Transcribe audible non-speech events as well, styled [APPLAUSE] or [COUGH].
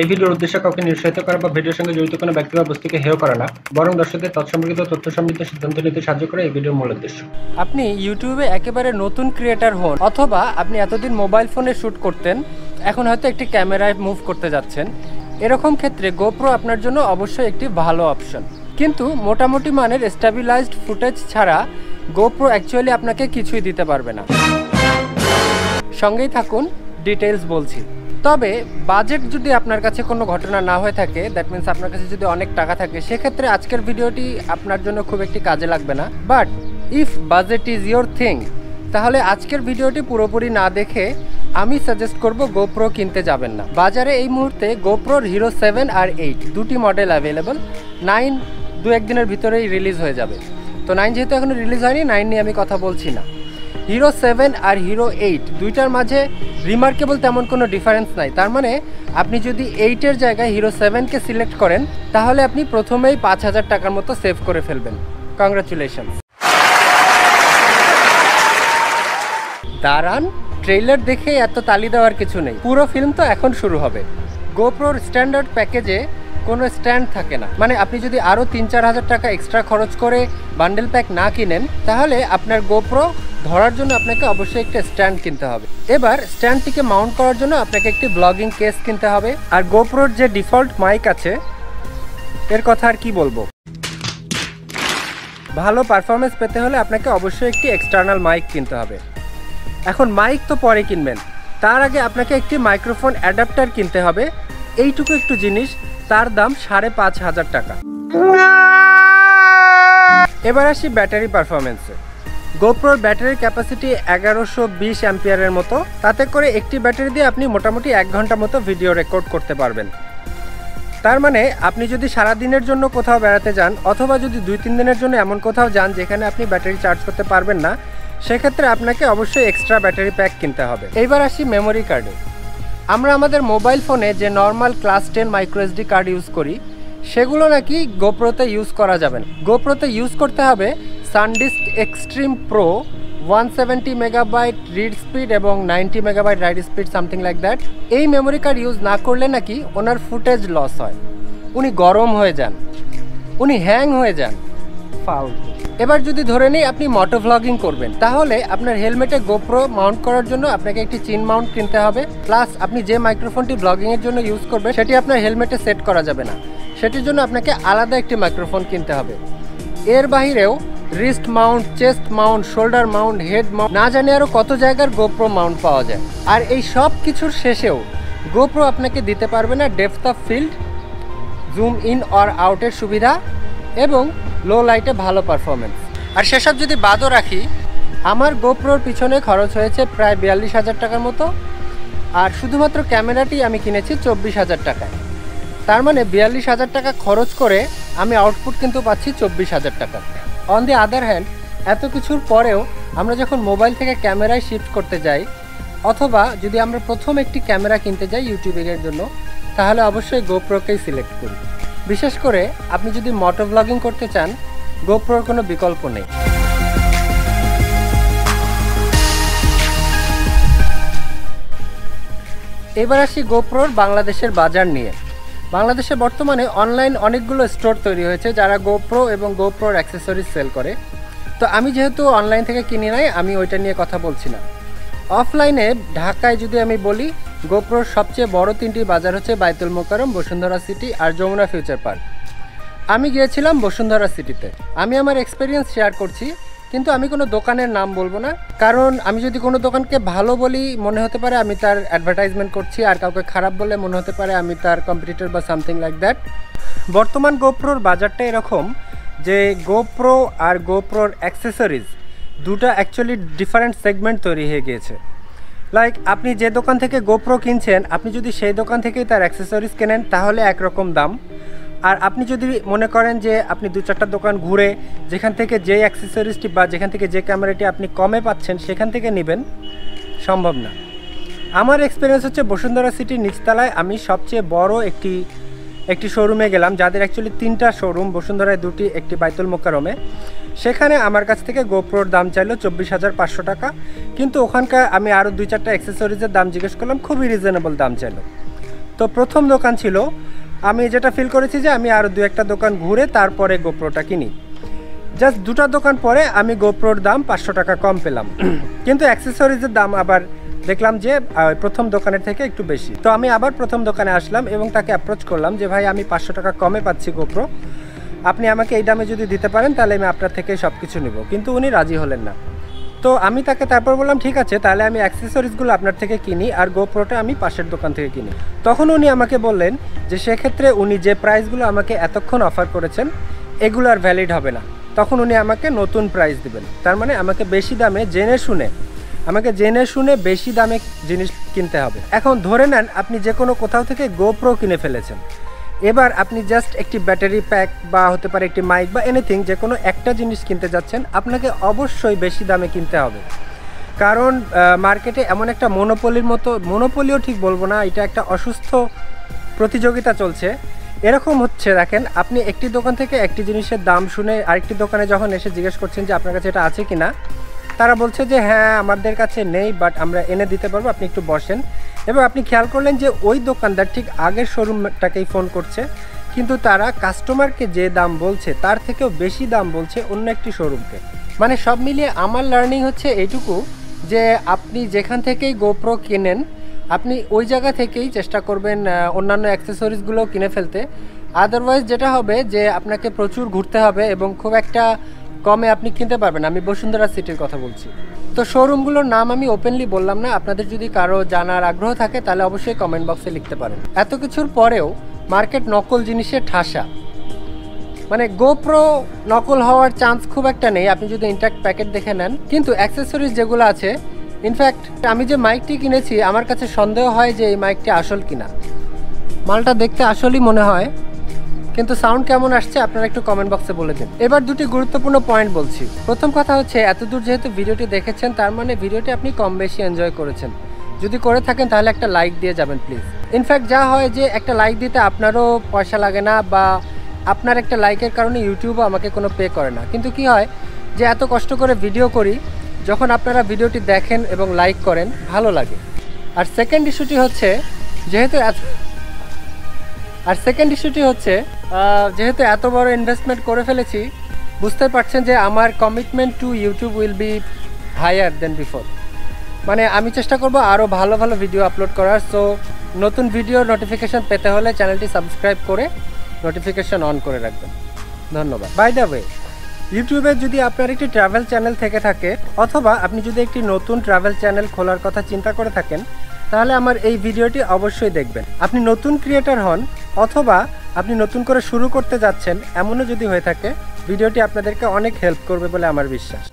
এই ভিডিওর উদ্দেশ্য কাউকে নিরুৎসাহিত করা বা ভিডিওর সঙ্গে জড়িত কোনো ব্যক্তি বা বস্তুকে হেয় করা না, বরং দর্শকদের তৎসম্পর্কিত তথ্য সমৃদ্ধ সিদ্ধান্ত নিতে সাহায্য করা এই ভিডিওর মূল উদ্দেশ্য। আপনি ইউটিউবে একেবারে নতুন ক্রিয়েটার হন, অথবা আপনি এতদিন মোবাইল ফোনে শ্যুট করতেন, এখন হয়তো একটি ক্যামেরায় মুভ করতে যাচ্ছেন। এরকম ক্ষেত্রে গোপ্রো আপনার জন্য অবশ্যই একটি ভালো অপশন কিন্তু মোটামুটি মানের স্টেবিলাইজড ফুটেজ ছাড়া গোপ্রো অ্যাকচুয়ালি আপনাকে কিছুই দিতে পারবে না। সঙ্গেই থাকুন ডিটেলস বলছি। তবে বাজেট যদি আপনার কাছে কোনো ঘটনা না হয়ে থাকে দ্যাট মিন্স আপনার কাছে যদি অনেক টাকা থাকে, সেক্ষেত্রে আজকের ভিডিওটি আপনার জন্য খুব একটি কাজে লাগবে না। But if budget is your thing তাহলে আজকের ভিডিওটি পুরোপুরি না দেখে আমি সাজেস্ট করব গোপ্রো কিনতে যাবেন না। বাজারে এই মুহূর্তে গোপ্রোর হিরো সেভেন আর এইট দুটি মডেল অ্যাভেলেবল নাইন দু একদিনের ভিতরেই রিলিজ হয়ে যাবে। তো নাইন যেহেতু এখনও রিলিজ হয়নি নাইন নিয়ে আমি কথা বলছি না। হিরো সেভেন আর হিরো এইট দুইটার মাঝে রিমার্কেবল তেমন কোনো ডিফারেন্স নাই। তার মানে আপনি যদি এইটের জায়গায় হিরো সেভেনকে সিলেক্ট করেন, তাহলে আপনি প্রথমেই পাঁচ হাজার টাকার মতো সেভ করে ফেলবেন। কংগ্রাচুলেশন দাঁড়ান ট্রেলার দেখে এত তালি দেওয়ার কিছু নেই। পুরো ফিল্ম তো এখন শুরু হবে। গোপ্রোর স্ট্যান্ডার্ড প্যাকেজে কোনো স্ট্যান্ড থাকে না। মানে আপনি যদি আরও তিন চার হাজার টাকা এক্সট্রা খরচ করে বান্ডেল প্যাক না কিনেন, তাহলে আপনার গোপ্রো ধরার জন্য আপনাকে অবশ্যই একটা স্ট্যান্ড কিনতে হবে। এবার স্ট্যান্ডটিকে মাউন্ট করার জন্য আপনাকে একটি ব্লগিং কেস কিনতে হবে। আর গোপ্রোর যে ডিফল্ট মাইক আছে, এর কথা আর কি বলব? ভালো পারফরমেন্স পেতে হলে আপনাকে অবশ্যই একটি এক্সটার্নাল মাইক কিনতে হবে। এখন মাইক তো পরে কিনবেন। তার আগে আপনাকে একটি মাইক্রোফোন অ্যাডাপ্টার কিনতে হবে। এইটুকু একটু জিনিস, তার দাম সাড়ে পাঁচ হাজার টাকা। এবার আসি ব্যাটারি পারফরমেন্সে গোপ্রোর ব্যাটারির ক্যাপাসিটি এগারোশো বিশ অ্যাম্পিয়ারের মতো। তাতে করে একটি ব্যাটারি দিয়ে আপনি মোটামুটি এক ঘণ্টা মতো ভিডিও রেকর্ড করতে পারবেন। তার মানে আপনি যদি সারা দিনের জন্য কোথাও বেড়াতে যান, অথবা যদি দুই তিন দিনের জন্য এমন কোথাও যান যেখানে আপনি ব্যাটারি চার্জ করতে পারবেন না, সেক্ষেত্রে আপনাকে অবশ্যই এক্সট্রা ব্যাটারি প্যাক কিনতে হবে। এইবার আসি মেমোরি কার্ডে। আমরা আমাদের মোবাইল ফোনে যে normal class ten microSD card use করি, সেগুলো নাকি গোপ্রোতে ইউজ করা যাবে না। গোপ্রোতে ইউজ করতে হবে SanDisk Extreme Pro one seventy megabyte read speed এবং ninety megabyte write speed something like that এই মেমোরি কার্ড ইউজ না করলে নাকি ওনার ফুটেজ লস হয়। উনি গরম হয়ে যান। উনি হ্যাং হয়ে যান। ফাউল এবার যদি ধরে নিই আপনি মোটো ভ্লগিং করবেন, তাহলে আপনার হেলমেটে গোপ্রো মাউন্ট করার জন্য আপনাকে একটি চিন মাউন্ট কিনতে হবে। প্লাস আপনি যে মাইক্রোফোনটি ব্লগিংয়ের জন্য ইউজ করবেন, সেটি আপনার হেলমেটে সেট করা যাবে না। সেটির জন্য আপনাকে আলাদা একটি মাইক্রোফোন কিনতে হবে। এর বাহিরেও wrist mount chest mount shoulder mount head mount না জানি আরও কত জায়গার গোপ্রো মাউন্ট পাওয়া যায়। আর এই সব কিছুর শেষেও গোপ্রো আপনাকে দিতে পারবে না depth of field zoom in or আউটের সুবিধা এবং লো লাইটে ভালো পারফরমেন্স আর সেসব যদি বাদও রাখি, আমার গোপ্রোর পিছনে খরচ হয়েছে প্রায় বিয়াল্লিশ হাজার টাকার মতো, আর শুধুমাত্র ক্যামেরাটি আমি কিনেছি চব্বিশ হাজার টাকায়। তার মানে বিয়াল্লিশ হাজার টাকা খরচ করে আমি আউটপুট কিন্তু পাচ্ছি চব্বিশ হাজার টাকা অন দি আদার হ্যান্ড এত কিছুর পরেও আমরা যখন মোবাইল থেকে ক্যামেরায় শিফট করতে যাই, অথবা যদি আমরা প্রথম একটি ক্যামেরা কিনতে যাই ইউটিউবিংয়ের জন্য, তাহলে অবশ্যই গোপ্রোকেই সিলেক্ট করি। বিশেষ করে আপনি যদি মোটো ব্লগিং করতে চান গোপ্রোর কোনো বিকল্প নেই। এবার আসি গোপ্রোর বাংলাদেশের বাজার নিয়ে। বাংলাদেশে বর্তমানে অনলাইন অনেকগুলো স্টোর তৈরি হয়েছে যারা গোপ্রো এবং গোপ্রোর অ্যাক্সেসরিজ সেল করে। তো আমি যেহেতু অনলাইন থেকে কিনি নাই, আমি ওইটা নিয়ে কথা বলছি না। অফলাইনে ঢাকায় যদি আমি বলি গোপ্রোর সবচেয়ে বড় তিনটি বাজার হচ্ছে বাইতুল মোকারম বসুন্ধরা সিটি আর যমুনা ফিউচার পার্ক আমি গিয়েছিলাম বসুন্ধরা সিটিতে আমি আমার এক্সপিরিয়েন্স শেয়ার করছি কিন্তু আমি কোনো দোকানের নাম বলব না। কারণ আমি যদি কোনো দোকানকে ভালো বলি, মনে হতে পারে আমি তার অ্যাডভার্টাইজমেন্ট করছি, আর কাউকে খারাপ বললে মনে হতে পারে আমি তার কম্পিটিটর বা সামথিং লাইক দ্যাট বর্তমান গোপ্রোর বাজারটা এরকম যে গোপ্রো আর গোপ্রোর অ্যাক্সেসরিজ দুটা অ্যাকচুয়ালি ডিফারেন্ট সেগমেন্ট তৈরি হয়ে গিয়েছে। লাইক আপনি যে দোকান থেকে গোপ্রো কিনছেন, আপনি যদি সেই দোকান থেকেই তার অ্যাক্সেসরিজ কেনেন, তাহলে একরকম দাম। আর আপনি যদি মনে করেন যে আপনি দু চারটা দোকান ঘুরে যেখান থেকে যে অ্যাক্সেসরিজটি বা যেখান থেকে যে ক্যামেরাটি আপনি কমে পাচ্ছেন, সেখান থেকে নেবেন, সম্ভব না। আমার এক্সপিরিয়েন্স হচ্ছে বসুন্ধরা সিটির নিচতলায় আমি সবচেয়ে বড় একটি একটি শোরুমে গেলাম, যাদের অ্যাকচুয়ালি তিনটা শোরুম বসুন্ধরায় দুটি, একটি বাইতুল মোকারমে সেখানে আমার কাছ থেকে গোপ্রোর দাম চাইলো চব্বিশ হাজার পাঁচশো টাকা, কিন্তু ওখানকার আমি আরও দুই চারটা অ্যাক্সেসরিজের দাম জিজ্ঞেস করলাম, খুবই রিজনেবল দাম চাইলো। তো প্রথম দোকান ছিল আমি যেটা ফিল করেছি যে আমি আরও দু একটা দোকান ঘুরে তারপরে গোপ্রোটা কিনি। জাস্ট দুটো দোকান পরে আমি গোপ্রোর দাম পাঁচশো টাকা কম পেলাম। [CLEARS THROAT] কিন্তু অ্যাক্সেসরিজের দাম আবার দেখলাম যে প্রথম দোকানের থেকে একটু বেশি। তো আমি আবার প্রথম দোকানে আসলাম এবং তাকে অ্যাপ্রোচ করলাম যে, ভাই, আমি পাঁচশো টাকা কমে পাচ্ছি গোপ্রো আপনি আমাকে এই দামে যদি দিতে পারেন, তাহলে আমি আপনার থেকে সব কিছু নেব। কিন্তু উনি রাজি হলেন না। তো আমি তাকে তারপর বললাম, ঠিক আছে, তাহলে আমি অ্যাক্সেসরিজগুলো আপনার থেকে কিনি আর গোপ্রোটা আমি পাশের দোকান থেকে কিনি। তখন উনি আমাকে বললেন যে, সেক্ষেত্রে উনি যে প্রাইসগুলো আমাকে এতক্ষণ অফার করেছেন, এগুলো আর ভ্যালিড হবে না। তখন উনি আমাকে নতুন প্রাইস দিবেন। তার মানে আমাকে বেশি দামে জেনে শুনে, আমাকে জেনে শুনে বেশি দামে জিনিস কিনতে হবে। এখন ধরে নেন, আপনি যে কোনো কোথাও থেকে গোপ্রো কিনে ফেলেছেন। এবার আপনি জাস্ট একটি ব্যাটারি প্যাক বা হতে পারে একটি মাইক বা এনিথিং যে কোনো একটা জিনিস কিনতে যাচ্ছেন, আপনাকে অবশ্যই বেশি দামে কিনতে হবে। কারণ মার্কেটে এমন একটা মনোপলির মতো মনোপলিও ঠিক বলব না, এটা একটা অসুস্থ প্রতিযোগিতা চলছে। এরকম হচ্ছে, দেখেন, আপনি একটি দোকান থেকে একটি জিনিসের দাম শুনে আরেকটি দোকানে যখন এসে জিজ্ঞেস করছেন যে আপনার কাছে এটা আছে কি না তারা বলছে যে হ্যাঁ আমাদের কাছে নেই বাট আমরা এনে দিতে পারব, আপনি একটু বসেন। এবং আপনি খেয়াল করলেন যে ওই দোকানদার ঠিক আগের শোরুমটাকেই ফোন করছে, কিন্তু তারা কাস্টমারকে যে দাম বলছে তার থেকেও বেশি দাম বলছে অন্য একটি শোরুমকে। মানে সব মিলিয়ে আমার লার্নিং হচ্ছে এইটুকু যে আপনি যেখান থেকেই গোপ্রো কেনেন, আপনি ওই জায়গা থেকেই চেষ্টা করবেন অন্যান্য অ্যাক্সেসরিজগুলো কিনে ফেলতে। আদারওয়াইজ যেটা হবে যে আপনাকে প্রচুর ঘুরতে হবে এবং খুব একটা কমে আপনি কিনতে পারবেন। আমি বসুন্ধরা সিটির কথা বলছি। তো শোরুমগুলোর নাম আমি ওপেনলি বললাম না, আপনাদের যদি কারও জানার আগ্রহ থাকে তাহলে অবশ্যই কমেন্ট বক্সে লিখতে পারেন। এত কিছুর পরেও মার্কেট নকল জিনিসের ঠাসা। মানে গোপ্রো নকল হওয়ার চান্স খুব একটা নেই, আপনি যদি ইন্ট্যাক্ট প্যাকেট দেখে নেন। কিন্তু অ্যাক্সেসরিজ যেগুলো আছে ইনফ্যাক্ট আমি যে মাইকটি কিনেছি, আমার কাছে সন্দেহ হয় যে এই মাইকটি আসল কিনা। মালটা দেখতে আসলই মনে হয়। কিন্তু সাউন্ড কেমন আসছে আপনারা একটু কমেন্ট বক্সে বলে দিন। এবার দুটি গুরুত্বপূর্ণ পয়েন্ট বলছি। প্রথম কথা হচ্ছে, এতদূর যেহেতু ভিডিওটি দেখেছেন, তার মানে ভিডিওটি আপনি কম বেশি এনজয় করেছেন। যদি করে থাকেন, তাহলে একটা লাইক দিয়ে যাবেন প্লিজ ইনফ্যাক্ট যা হয় যে, একটা লাইক দিতে আপনারও পয়সা লাগে না বা আপনার একটা লাইকের কারণে ইউটিউবও আমাকে কোনো পে করে না। কিন্তু কি হয় যে, এত কষ্ট করে ভিডিও করি, যখন আপনারা ভিডিওটি দেখেন এবং লাইক করেন, ভালো লাগে। আর সেকেন্ড ইস্যুটি হচ্ছে, যেহেতু আর সেকেন্ড ইস্যুটি হচ্ছে যেহেতু এত বড় ইনভেস্টমেন্ট করে ফেলেছি, বুঝতে পারছেন যে আমার commitment to YouTube will be higher then before মানে আমি চেষ্টা করব আরও ভালো ভালো ভিডিও আপলোড করার সো নতুন ভিডিও নোটিফিকেশন পেতে হলে চ্যানেলটি সাবস্ক্রাইব করে নোটিফিকেশন অন করে রাখবেন। ধন্যবাদ। বাই দ্য ওয়ে ইউটিউবে যদি আপনার একটি ট্রাভেল চ্যানেল থেকে থাকে, অথবা আপনি যদি একটি নতুন ট্রাভেল চ্যানেল খোলার কথা চিন্তা করে থাকেন, তাহলে আমার এই ভিডিওটি অবশ্যই দেখবেন। আপনি নতুন ক্রিয়েটার হন অথবা আপনি নতুন করে শুরু করতে যাচ্ছেন, এমনও যদি হয়ে থাকে, ভিডিওটি আপনাদেরকে অনেক হেল্প করবে বলে আমার বিশ্বাস।